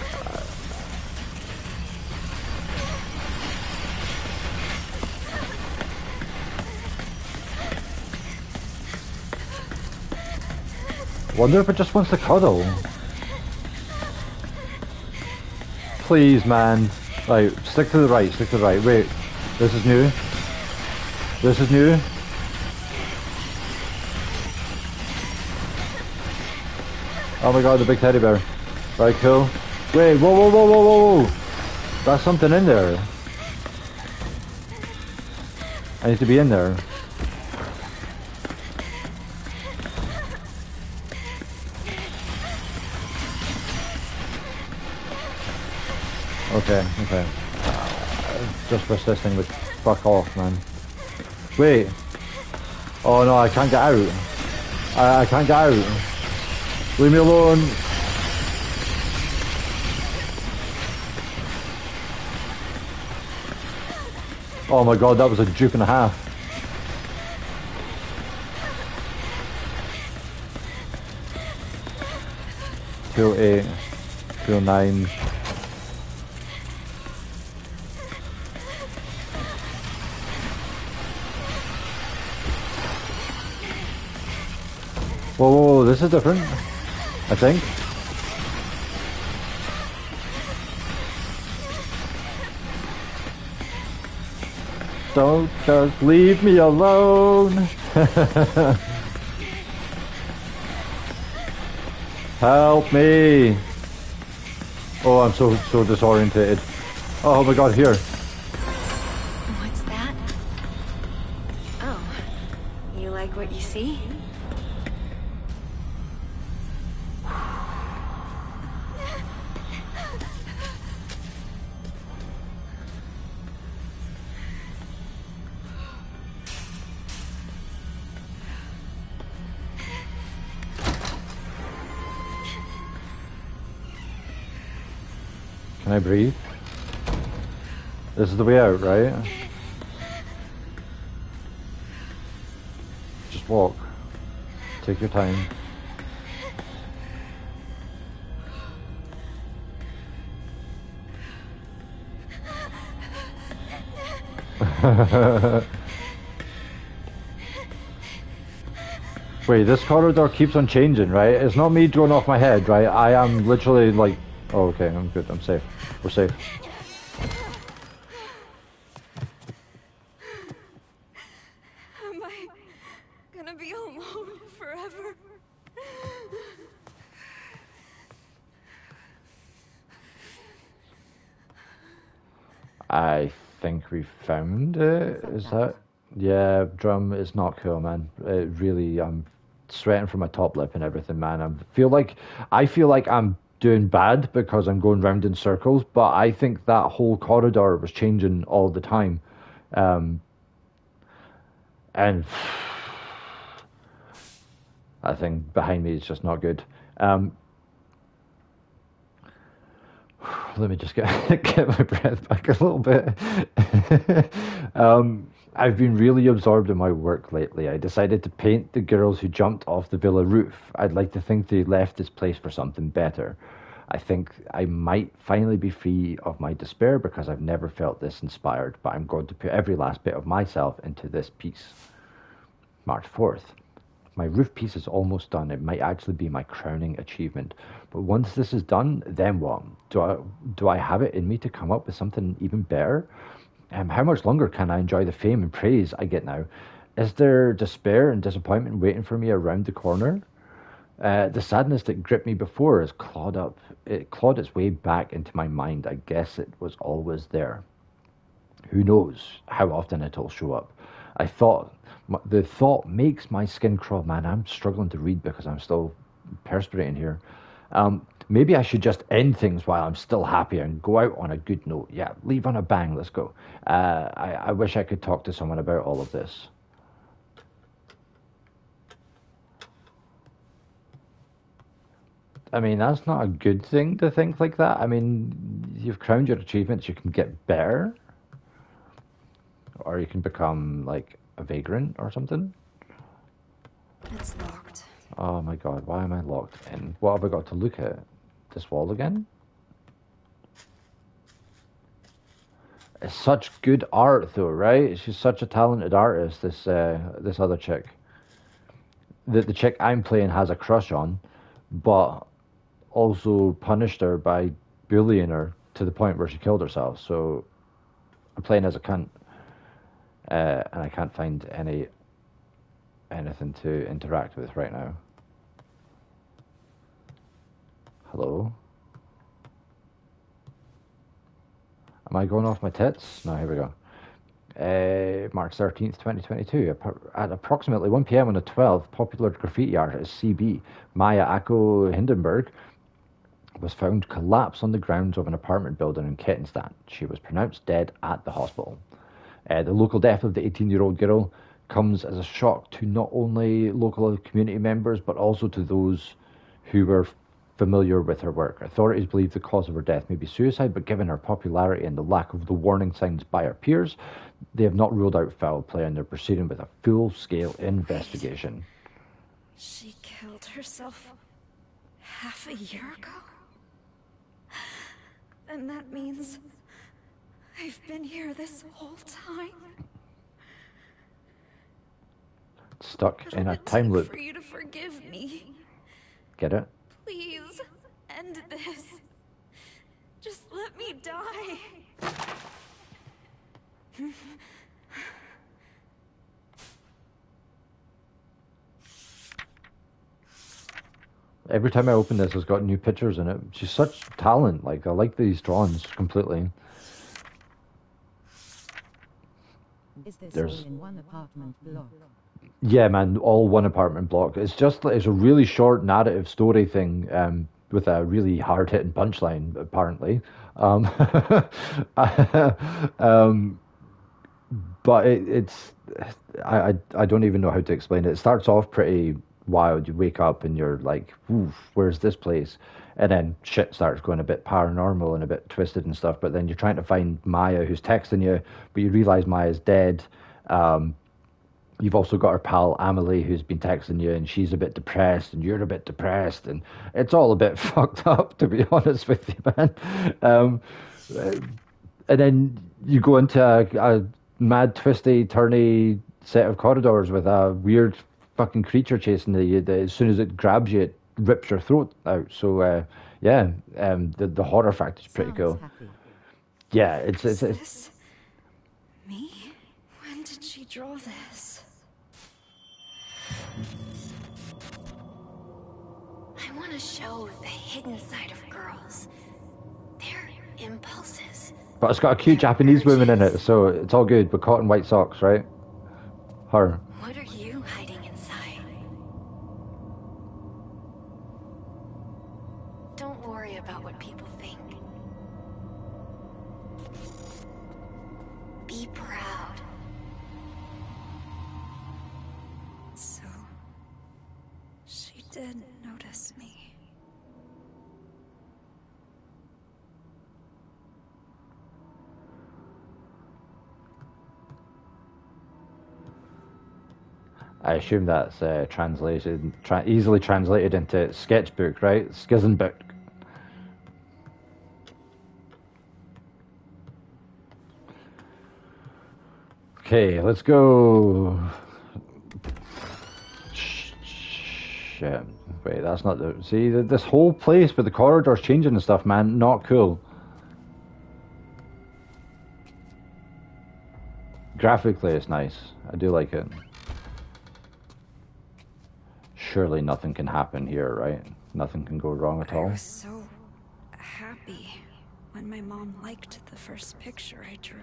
Wonder if it just wants to cuddle. Please, man. Right, stick to the right, stick to the right. Wait, this is new. This is new. Oh my god, the big teddy bear. Right, cool. Wait, whoa, whoa, whoa, whoa, whoa, whoa. That's something in there. I need to be in there. Okay, okay. Just thing would fuck off, man. Wait. Oh no, I can't get out. I, I can't get out. Leave me alone. Oh my god, that was a juke and a half. Two eight, two nine. Whoa, whoa, whoa, this is different. I think. Don't just leave me alone. Help me. Oh, I'm so, so disorientated. Oh, oh my god, here. What's that? Oh, you like what you see? Breathe? This is the way out, right? Just walk. Take your time. Wait, this corridor keeps on changing, right? It's not me going off my head, right? I am literally like, oh, okay, I'm good, I'm safe. We're safe. Am I gonna be alone forever? I think we found it. Is that? Yeah, drum is not cool, man. It really, I'm sweating from my top lip and everything, man. I feel like I feel like I'm doing bad because I'm going round in circles, but I think that whole corridor was changing all the time, um, and I think behind me is just not good. Um, let me just get get my breath back a little bit. um, I've been really absorbed in my work lately. I decided to paint the girls who jumped off the villa roof. I'd like to think they left this place for something better. I think I might finally be free of my despair because I've never felt this inspired, but I'm going to put every last bit of myself into this piece. March 4th. My roof piece is almost done. It might actually be my crowning achievement. But once this is done, then what? Do I do I have it in me to come up with something even better? Um, how much longer can I enjoy the fame and praise I get now? Is there despair and disappointment waiting for me around the corner? Uh, the sadness that gripped me before has clawed up. It clawed its way back into my mind. I guess it was always there. Who knows how often it'll show up? I thought the thought makes my skin crawl. Man, I'm struggling to read because I'm still perspiring here. Um, maybe I should just end things while I'm still happy and go out on a good note. Yeah, leave on a bang. Let's go. Uh, I, I wish I could talk to someone about all of this. I mean, that's not a good thing to think like that. I mean, you've crowned your achievements, you can get better. Or you can become, like, a vagrant or something. It's locked. Oh my god, why am I locked in? What have I got to look at? This wall again? It's such good art though, right? She's such a talented artist, this uh, this other chick. The the chick I'm playing has a crush on, but also punished her by bullying her to the point where she killed herself. So I'm playing as a cunt. Uh, and I can't find any anything to interact with right now. Hello? Am I going off my tits? No, here we go. Uh, March 13th, 2022. At approximately 1 p.m. on the 12th, popular graffiti artist CB Maya Ako Hindenburg was found collapsed on the grounds of an apartment building in Kettenstadt. She was pronounced dead at the hospital. Uh, the local death of the 18 year old girl comes as a shock to not only local community members but also to those who were familiar with her work. Authorities believe the cause of her death may be suicide, but given her popularity and the lack of the warning signs by her peers, they have not ruled out foul play and they're proceeding with a full scale investigation. She killed herself half a year ago? And that means I've been here this whole time. Stuck in a time loop. For you to forgive me. Get it? Please, end this. Just let me die. Every time I open this, it's got new pictures in it. She's such talent. Like I like these drawings completely. Is this There's- all in one apartment block? Yeah, man, all one apartment block. It's just it's a really short narrative story thing um, with a really hard hitting punchline, apparently. Um, um, but it, it's I, I I don't even know how to explain it. It starts off pretty wild. You wake up and you're like, "Oof, where's this place?" And then shit starts going a bit paranormal and a bit twisted and stuff. But then you're trying to find Maya, who's texting you, but you realize Maya's dead. Um, You've also got our pal Amelie who's been texting you, and she's a bit depressed, and you're a bit depressed, and it's all a bit fucked up, to be honest with you, man. Um, uh, and then you go into a, a mad, twisty, turny set of corridors with a weird fucking creature chasing you. that As soon as it grabs you, it rips your throat out. So uh, yeah, um, the the horror factor is pretty Sounds cool. happy. Yeah, it's it's, it's me? When did she draw this? I want to show the hidden side of girls. Their impulses. but it's got a cute Japanese woman in it, so it's all good. But cotton white socks, right? Her. I assume that's uh, translated, tra- easily translated into sketchbook, right? Skizzenbook. Okay, let's go. Shit. Wait, that's not the. See, this whole place with the corridors changing and stuff, man, not cool. Graphically, it's nice. I do like it. Surely nothing can happen here, right? Nothing can go wrong at all. I was so happy when my mom liked the first picture I drew.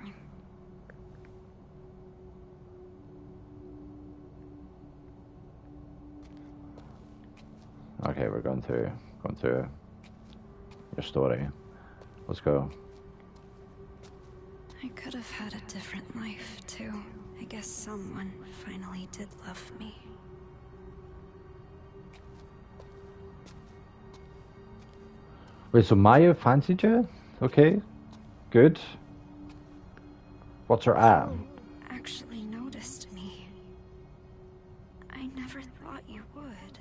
Okay, we're going through going through your story. Let's go. I could have had a different life, too. I guess someone finally did love me. Wait, so Maya fancied you? Okay, good. What's her arm? Actually noticed me. I never thought you would.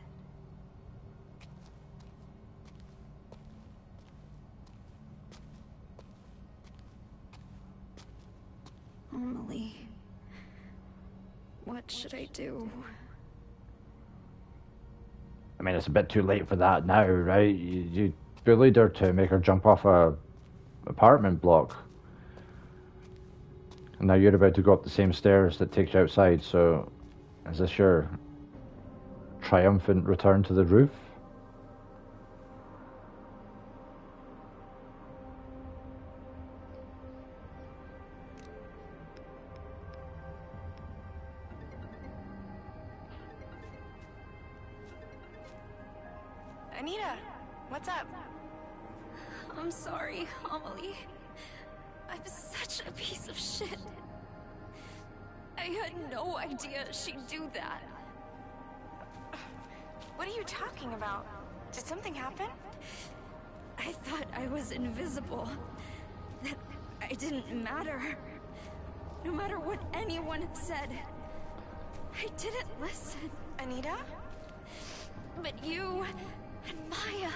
Emily, what should I do? I mean, it's a bit too late for that now, right? You, you bullied her to make her jump off a apartment block. And now you're about to go up the same stairs that takes you outside, so is this your triumphant return to the roof? She'd do that. What are you talking about? Did something happen? I thought I was invisible. That I didn't matter. No matter what anyone said. I didn't listen. Anita? But you and Maya.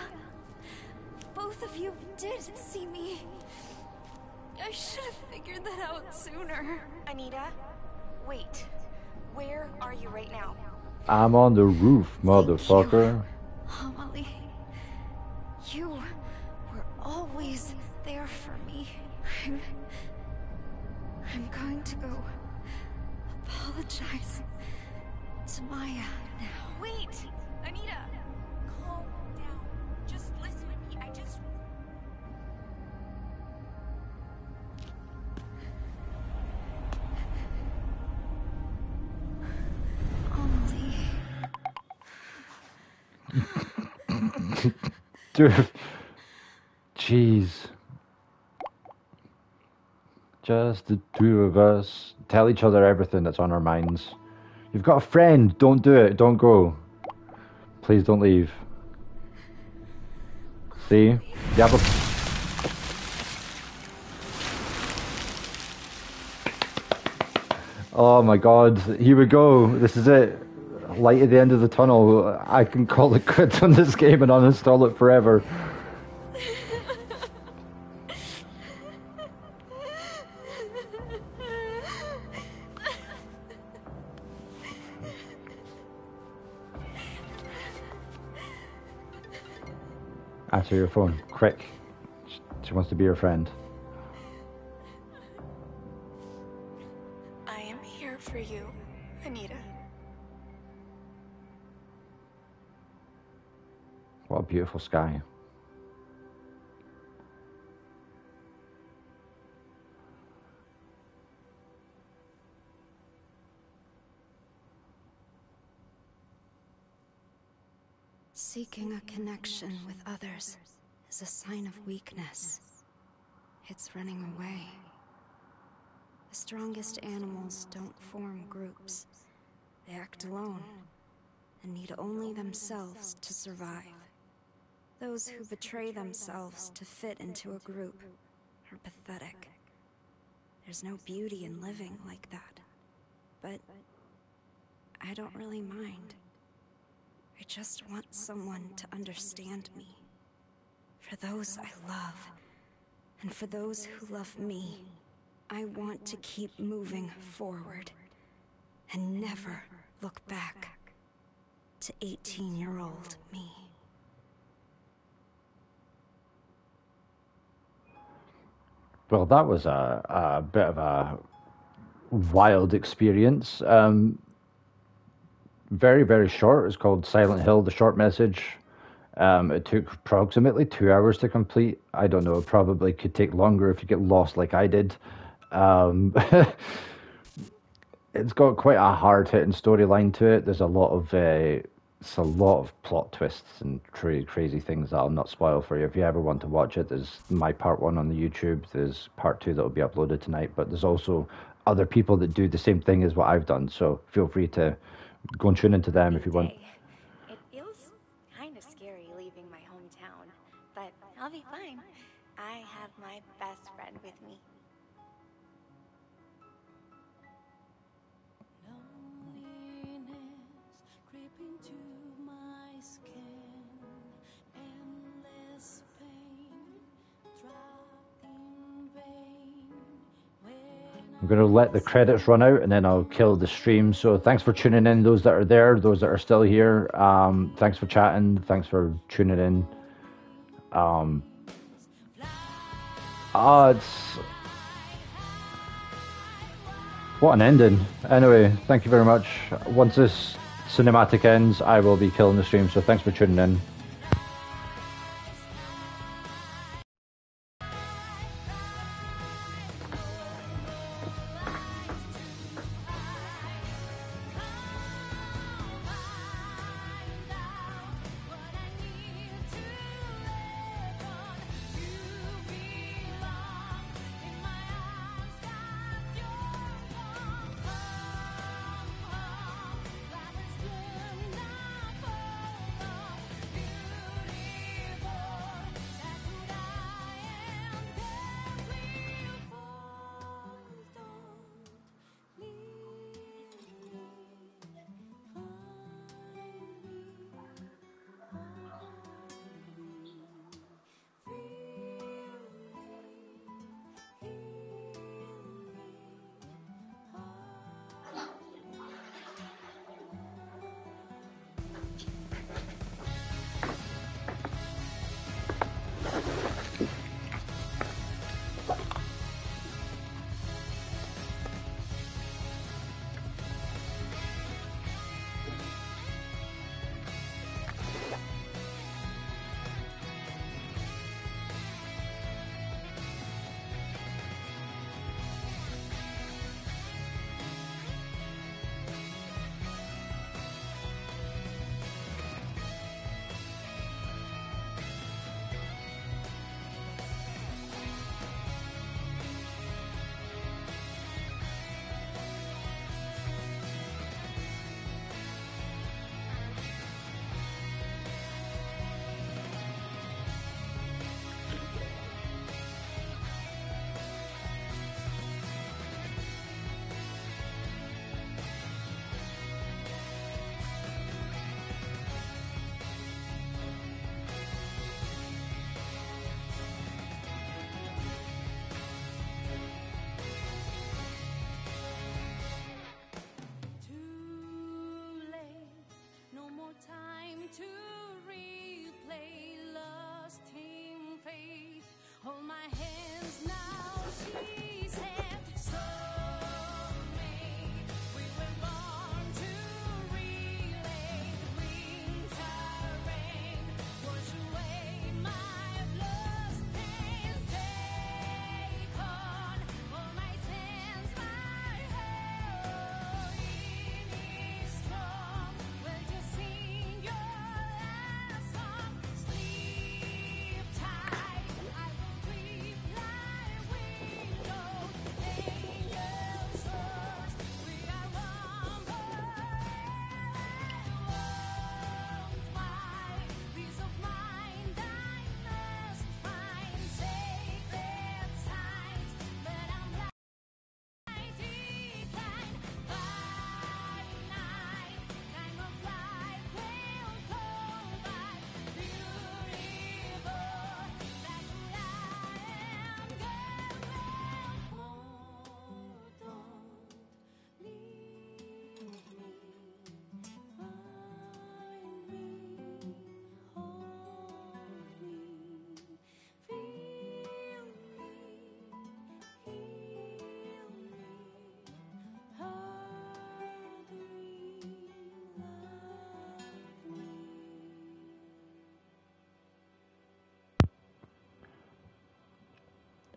Both of you did see me. I should have figured that out sooner. Anita? Wait. Where are you right now? I'm on the roof, motherfucker. Amelie, you were always there for me. I'm. I'm going to go apologize to Maya now. Wait! Anita! Jeez. Just the two of us. Tell each other everything that's on our minds. You've got a friend. Don't do it. Don't go. Please don't leave. See? You have a. Oh my god. Here we go. This is it light at the end of the tunnel. I can call it quits on this game and uninstall it forever. Answer your phone, quick. She wants to be your friend. Beautiful sky. Seeking a connection with others is a sign of weakness. It's running away. The strongest animals don't form groups. They act alone and need only themselves to survive. Those who betray themselves to fit into a group are pathetic. There's no beauty in living like that. But I don't really mind. I just want someone to understand me. For those I love, and for those who love me, I want to keep moving forward and never look back to 18 year old me. Well, that was a, a bit of a wild experience. Um, very, very short. It's called Silent Hill, the short message. Um, it took approximately two hours to complete. I don't know, it probably could take longer if you get lost like I did. Um, it's got quite a hard hitting storyline to it. There's a lot of uh, it's a lot of plot twists and cra- crazy things that I'll not spoil for you. If you ever want to watch it, there's my part one on the YouTube. There's part two that will be uploaded tonight. But there's also other people that do the same thing as what I've done. So feel free to go and tune into them if you want. I'm going to let the credits run out and then I'll kill the stream. So thanks for tuning in, those that are there, those that are still here. Um, thanks for chatting. Thanks for tuning in. Um, it's what an ending. Anyway, thank you very much. Once this cinematic ends, I will be killing the stream. So thanks for tuning in.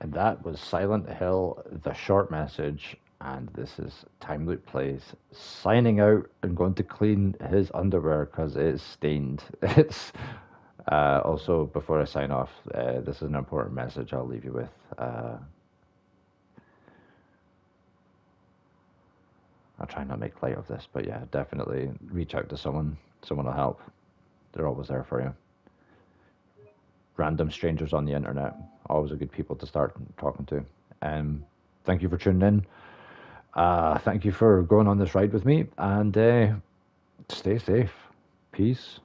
And that was Silent Hill, the short message. And this is Time Loop Plays signing out and going to clean his underwear because it's stained. It's uh, also before I sign off. Uh, this is an important message I'll leave you with. Uh, I'll try not to make light of this, but yeah, definitely reach out to someone. Someone will help. They're always there for you. Random strangers on the internet, always a good people to start talking to. Um, thank you for tuning in. Uh, thank you for going on this ride with me, and uh, stay safe. Peace.